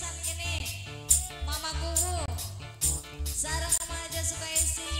pesan ini Mama Kuwu Sarang remaja suka isi